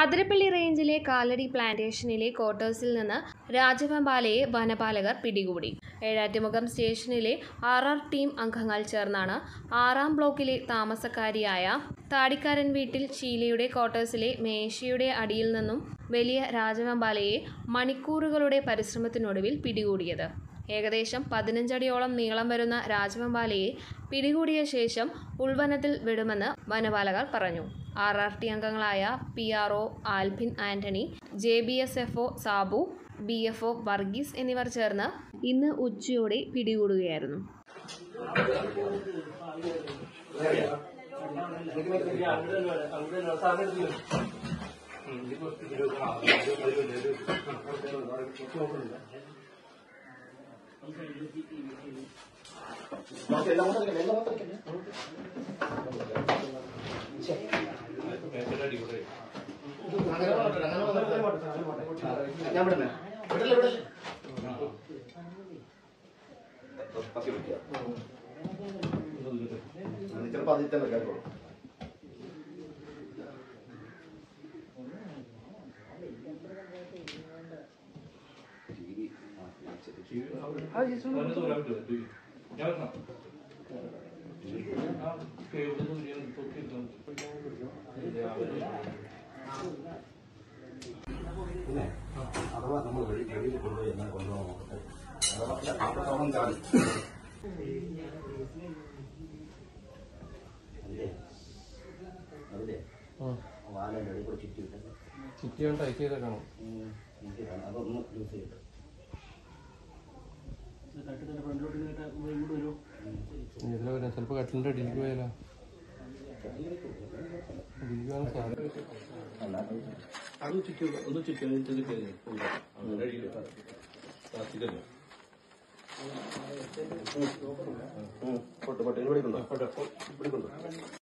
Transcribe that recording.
അതിരപ്പള്ളി റേഞ്ചിലെ കാലടി പ്ലാന്റേഷനിലെ ക്വാർട്ടേഴ്സിൽ നിന്ന് രാജവെമ്പാലയെ വനപാലകർ പിടികൂടി. ഏഴാറ്റുമുഖം സ്റ്റേഷനിലെ ആർ ആർ ടീം അംഗങ്ങൾ ചേർന്നാണ് ആറാം ബ്ലോക്കിലെ താമസക്കാരിയായ താടിക്കാരൻ വീട്ടിൽ ഷീലയുടെ ക്വാർട്ടേഴ്സിലെ മേശയുടെ അടിയിൽ നിന്നും വലിയ രാജവെമ്പാലയെ മണിക്കൂറുകളുടെ പരിശ്രമത്തിനൊടുവിൽ പിടികൂടിയത്. ഏകദേശം പതിനഞ്ചടിയോളം നീളം വരുന്ന രാജവെമ്പാലയെ പിടികൂടിയ ശേഷം ഉൾവനത്തിൽ വിടുമെന്ന് വനപാലകർ പറഞ്ഞു. ആർ ആർ ടി അംഗങ്ങളായ P R O Albin Antony J B S F O Sabu B F O Varghese എന്നിവർ ചേർന്ന് ഇന്ന് ഉച്ചയോടെ പിടികൂടുകയായിരുന്നു. ഞാൻ വിടണേ വിടല്ലേ വിടല്ലേ പത്തി ചിലപ്പോൾ അതിൽ തന്നെ കേട്ടോളൂ പിന്നെ അഥവാ നമ്മൾ വഴി വെളിയിൽ കൊണ്ടുപോയി എങ്ങനെ കൊണ്ടുപോകാൻ നോക്കട്ടെ അഥവാ അത്രത്തോളം ചാടി അല്ലേ അതില്ലേ വാലന്റെ അടി കൂടെ ചുറ്റി വിട്ടത് ചുറ്റി കൊണ്ട് ചെയ്ത കാണും എനിക്ക് കാണാം അതൊന്ന് യൂസ് ചെയ്തിട്ട് ചിലപ്പോൾ കട്ടിലിന്റെ അടിയിലേക്ക് പോയാലോ അടിയിലേക്കാണ് സാധ്യത അത്